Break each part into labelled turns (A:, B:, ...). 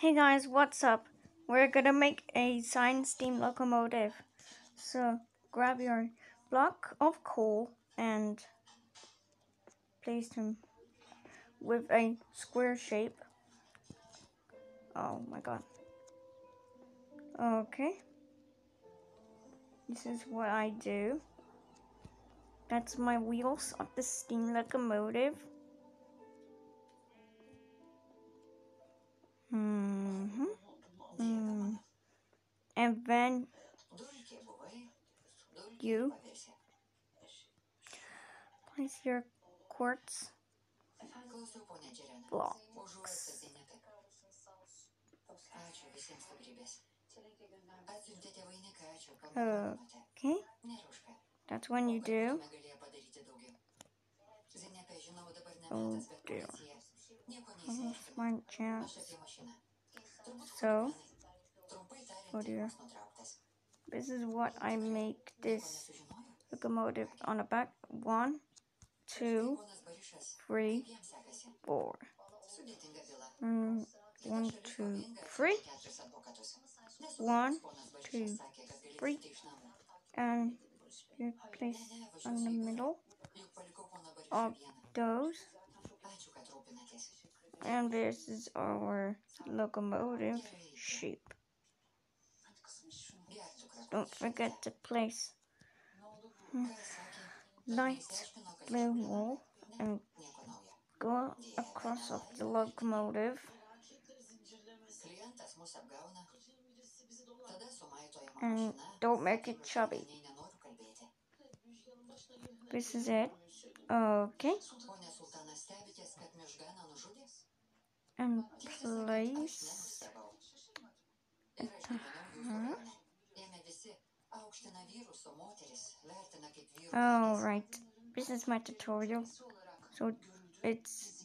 A: Hey guys, what's up? We're gonna make a science steam locomotive. So grab your block of coal and place them with a square shape. Oh my god. Okay. This is what I do. That's my wheels of the steam locomotive. Mm hmm Mm. And then you place your quartz blocks. Okay. That's when you do. Oh dear. Oh, my chance. So, oh dear. This is what I make this locomotive on the back. One, two, three, four. Mm, one, two, three. One, two, three. And you place on the middle of those. And this is our locomotive shape. Don't forget to place light blue wool and go across of the locomotive. And don't make it chubby. This is it. Okay. And place. Uh-huh. Oh, right. This is my tutorial. So it's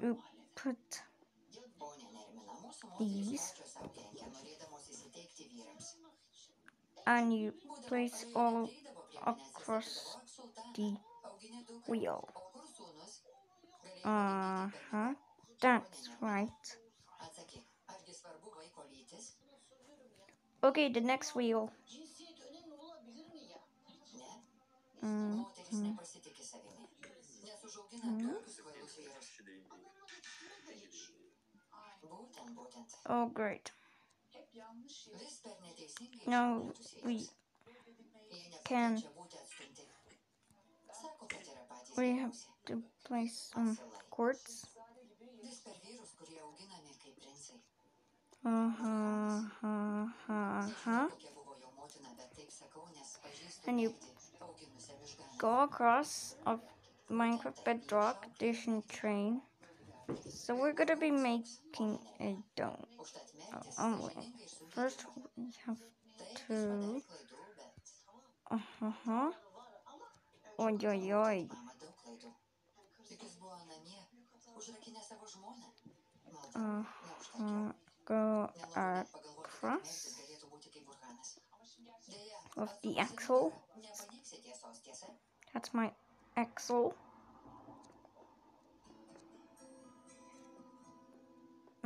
A: you put these and you place all across the wheel. Uh huh. That's right. Okay, the next wheel. Mm -hmm. Mm. Oh, great. Now we can. We have to place some quartz. Uh huh, huh, huh, huh. And you go across of Minecraft Bedrock Edition train. So we're gonna be making a dome. Oh, um, first we have to. Uh huh. Oi, oi, oi. Uh huh. Go across of the axle. That's my axle.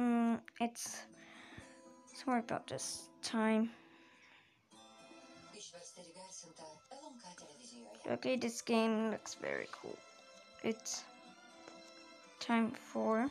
A: Mm, it's sorry about this time. Okay, this game looks very cool. It's time for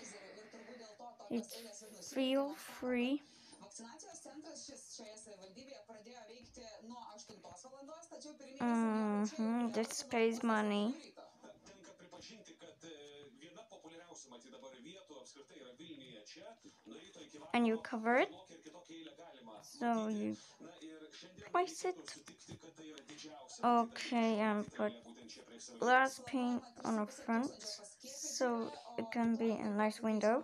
A: It's feel free. Mm -hmm, this pays money. And you cover it. So you place it. Okay, and put glass pane on the front so it can be a nice window.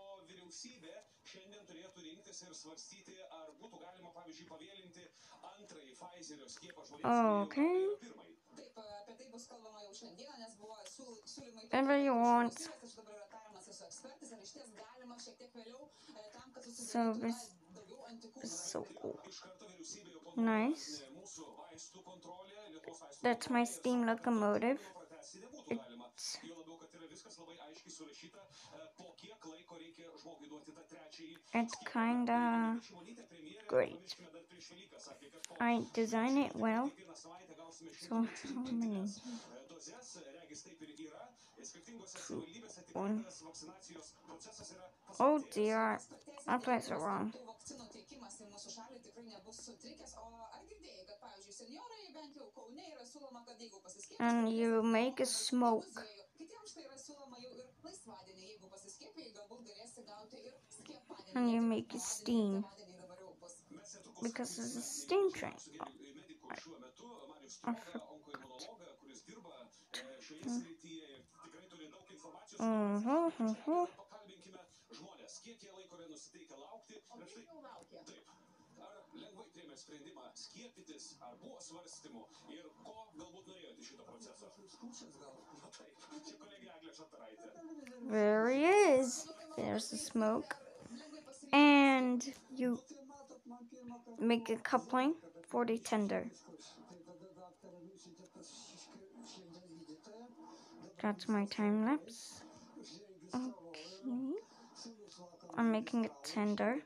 A: vyriausybė šiandien turėtų rinktis ir svarstyti, ar būtų galima, pavyzdžiui, pavėlinti antrąjį Pfizerio skiepą žmonėms. Okay. Taip, apie tai bus kalbama jau šiandieną, nes buvo siūlymai. Whatever you want. So this is so cool. Nice. That's my steam locomotive. It's It's kinda great. I design it well. So how many? One. Oh dear, I placed it wrong. And you make a smoke. And you make it steam. Because it's a steam train. Oh, I, I kolegė Eglė Šataraitė. There he is. There's the smoke. And you make a coupling for the tender. That's my time lapse. Okay. I'm making a tender.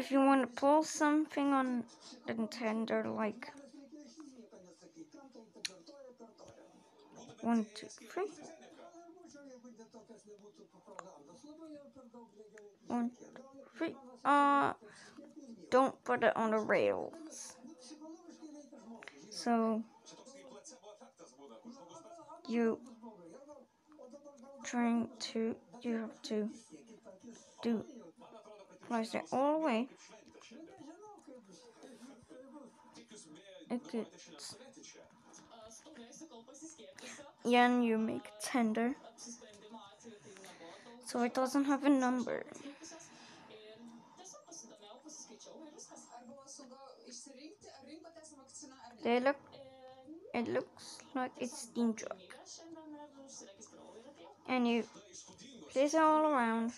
A: if you want to pull something on the tender, like one, two, three. Uh, don't put it on the rails. So you trying to you have to do Place it all the way. It gets. Then you make tender. So it doesn't have a number. They look it looks like it's steam truck. And you place it all around.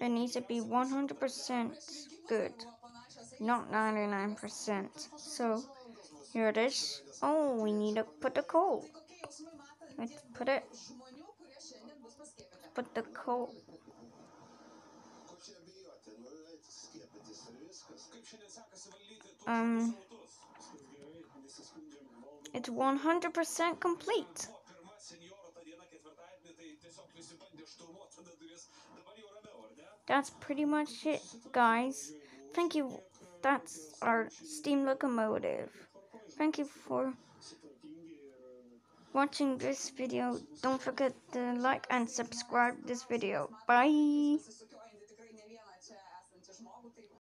A: It needs to be 100% good, not 99%. So here it is. Oh, we need to put the coal. Let's put it. Put the coal. Um, it's 100% complete. that's pretty much it, guys. Thank you. That's our steam locomotive. Thank you for watching this video. Don't forget to like and subscribe this video. Bye.